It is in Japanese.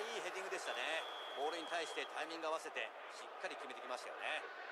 いいヘディングでしたね。ボールに対してタイミング合わせてしっかり決めてきましたよね。